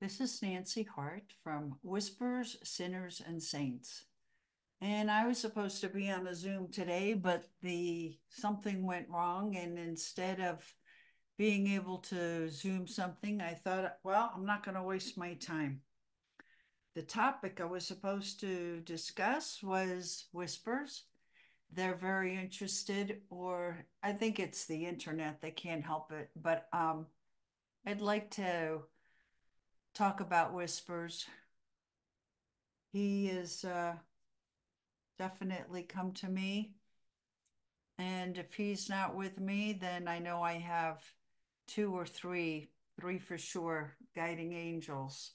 This is Nancy Heart from Whispers, Sinners, and Saints. And I was supposed to be on a Zoom today, but the something went wrong. And instead of being able to Zoom something, I thought, well, I'm not going to waste my time. The topic I was supposed to discuss was whispers. They're very interested, or I think it's the internet, they can't help it. But um, I'd like to talk about whispers. He is uh, definitely come to me. And if he's not with me, then I know I have two or three, three for sure, guiding angels.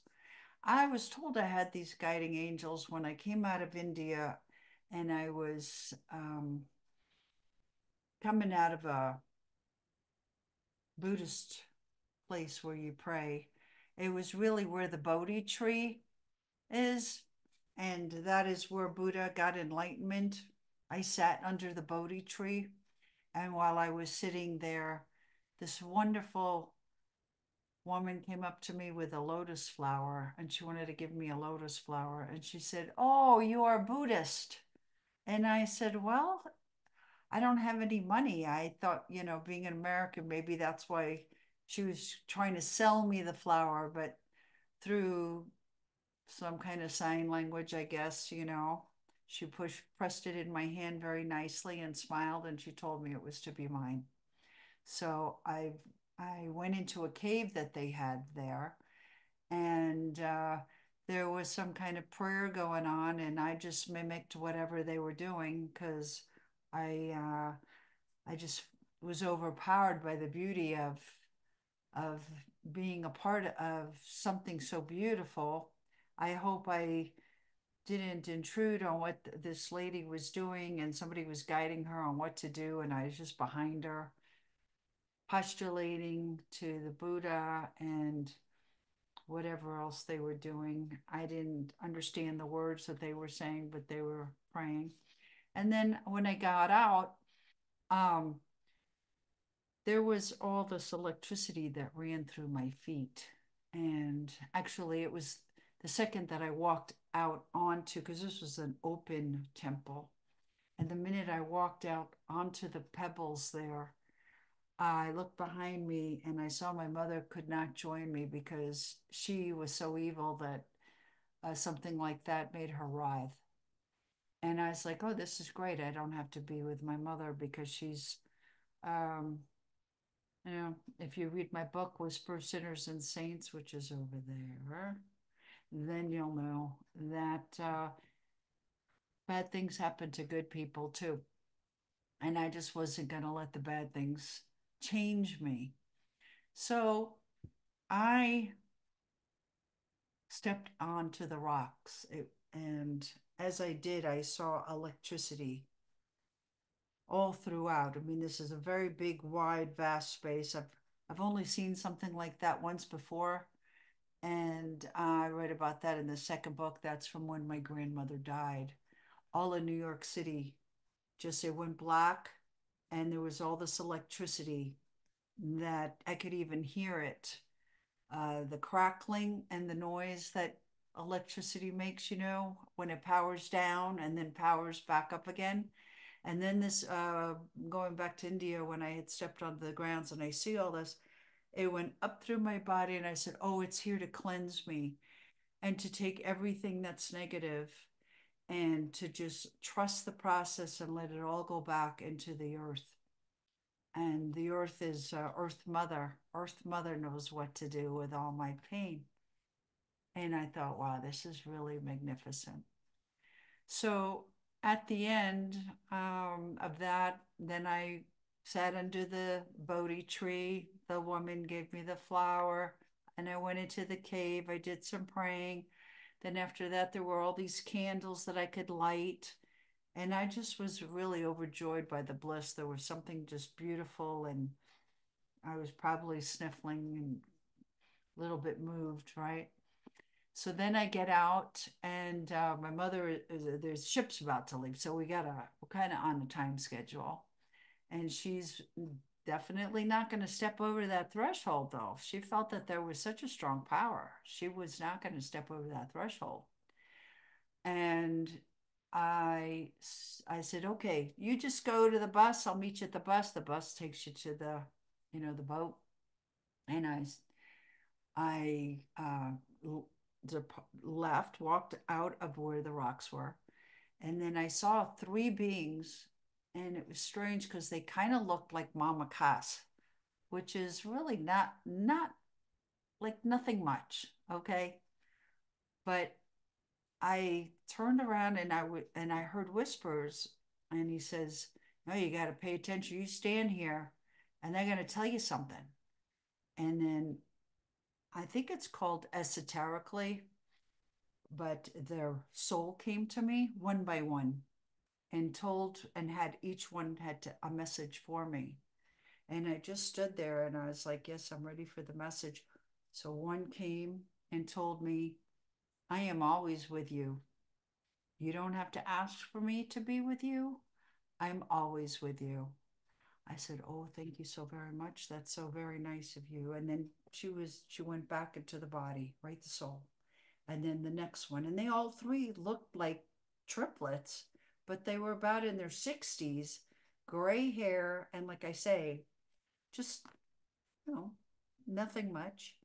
I was told I had these guiding angels when I came out of India and I was um, coming out of a Buddhist place where you pray. It was really where the Bodhi tree is, and that is where Buddha got enlightenment. I sat under the Bodhi tree, and while I was sitting there, this wonderful woman came up to me with a lotus flower and she wanted to give me a lotus flower. And she said, Oh, you are Buddhist. And I said, Well, I don't have any money. I thought, you know, being an American, maybe that's why she was trying to sell me the flower, but through some kind of sign language, I guess, you know, she pushed pressed it in my hand very nicely and smiled and she told me it was to be mine. So I I went into a cave that they had there and uh, there was some kind of prayer going on and I just mimicked whatever they were doing because I uh, I just was overpowered by the beauty of of being a part of something so beautiful. I hope I didn't intrude on what this lady was doing and somebody was guiding her on what to do and I was just behind her postulating to the Buddha and whatever else they were doing. I didn't understand the words that they were saying, but they were praying. And then when I got out, um, there was all this electricity that ran through my feet. And actually, it was the second that I walked out onto, because this was an open temple. And the minute I walked out onto the pebbles there, I looked behind me and I saw my mother could not join me because she was so evil that uh, something like that made her writhe. And I was like, oh, this is great. I don't have to be with my mother because she's um, you know, if you read my book, Whisper Sinners and Saints, which is over there, then you'll know that uh, bad things happen to good people too. And I just wasn't going to let the bad things change me. So I stepped onto the rocks. It, and as I did, I saw electricity all throughout. I mean, this is a very big, wide, vast space. I've I've only seen something like that once before, and I read about that in the second book. That's from when my grandmother died. All in New York City, just it went black, and there was all this electricity that I could even hear it, uh, the crackling and the noise that electricity makes. You know, when it powers down and then powers back up again and then this, uh, going back to India when I had stepped on the grounds and I see all this, it went up through my body and I said, Oh, it's here to cleanse me and to take everything that's negative and to just trust the process and let it all go back into the earth. And the earth is uh, Earth Mother. Earth Mother knows what to do with all my pain. And I thought, wow, this is really magnificent. So at the end um, of that, then I sat under the Bodhi tree. The woman gave me the flower, and I went into the cave. I did some praying. Then, after that, there were all these candles that I could light. And I just was really overjoyed by the bliss. There was something just beautiful, and I was probably sniffling and a little bit moved, right? So then I get out, and uh, my mother is there's ships about to leave, so we got a kind of on a time schedule, and she's definitely not going to step over that threshold, though. She felt that there was such a strong power. She was not going to step over that threshold. And I, I said, okay, you just go to the bus. I'll meet you at the bus. The bus takes you to the, you know, the boat. And I, I uh, left, walked out of where the rocks were. And then I saw three beings and it was strange because they kind of looked like Mama Cass, which is really not not like nothing much, okay? But I turned around and I would and I heard whispers, and he says, "No, you got to pay attention. You stand here, and they're going to tell you something." And then I think it's called esoterically, but their soul came to me one by one and told and had each one had to, a message for me. And I just stood there and I was like, yes, I'm ready for the message. So one came and told me, I am always with you. You don't have to ask for me to be with you. I'm always with you. I said, Oh, thank you so very much. That's so very nice of you. And then she was, she went back into the body, right? The soul. And then the next one. And they all three looked like triplets but they were about in their 60s, gray hair, and like I say, just, you know, nothing much.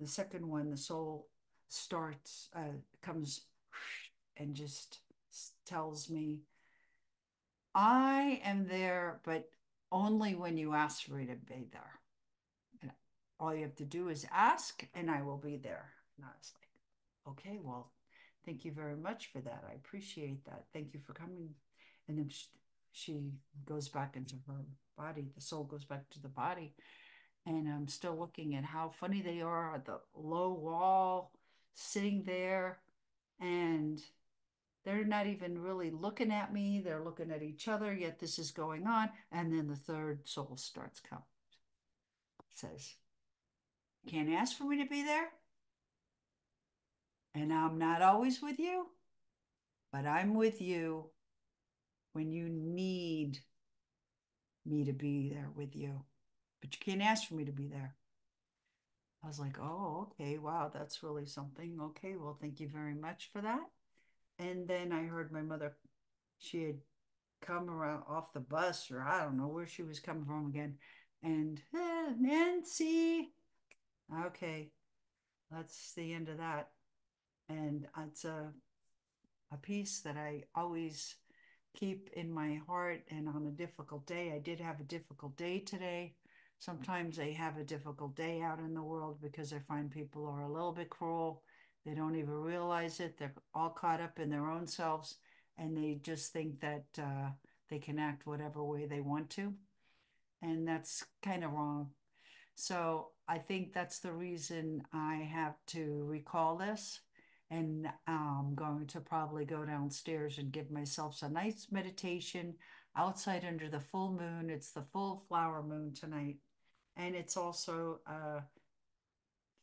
The second one, the soul starts, uh, comes and just tells me, I am there, but only when you ask for me to be there. And all you have to do is ask, and I will be there. And I was like, okay, well, Thank you very much for that. I appreciate that. Thank you for coming. And then she, she goes back into her body. The soul goes back to the body. And I'm still looking at how funny they are at the low wall, sitting there. And they're not even really looking at me. They're looking at each other, yet this is going on. And then the third soul starts coming. Says, Can't ask for me to be there? And I'm not always with you, but I'm with you when you need me to be there with you. But you can't ask for me to be there. I was like, oh, okay, wow, that's really something. Okay, well, thank you very much for that. And then I heard my mother, she had come around off the bus, or I don't know where she was coming from again. And eh, Nancy, okay, that's the end of that and it's a a piece that I always keep in my heart. And on a difficult day, I did have a difficult day today. Sometimes I have a difficult day out in the world because I find people are a little bit cruel. They don't even realize it. They're all caught up in their own selves and they just think that uh, they can act whatever way they want to. And that's kind of wrong. So I think that's the reason I have to recall this and I'm going to probably go downstairs and give myself a nice meditation outside under the full moon. It's the full flower moon tonight. And it's also uh,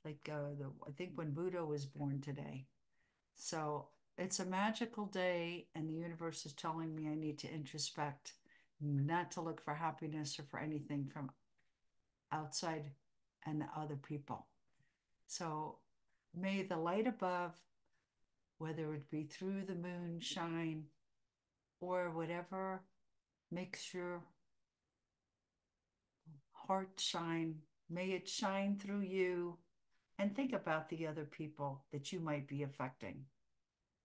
like uh, the, I think when Buddha was born today. So it's a magical day, and the universe is telling me I need to introspect, not to look for happiness or for anything from outside and the other people. So may the light above whether it be through the moonshine or whatever makes your heart shine. May it shine through you and think about the other people that you might be affecting.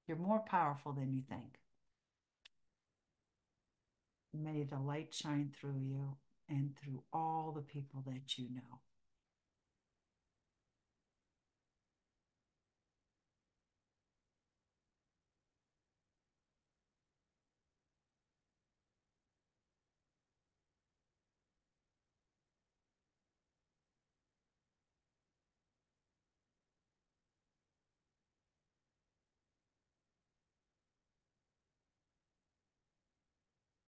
You're more powerful than you think. May the light shine through you and through all the people that you know.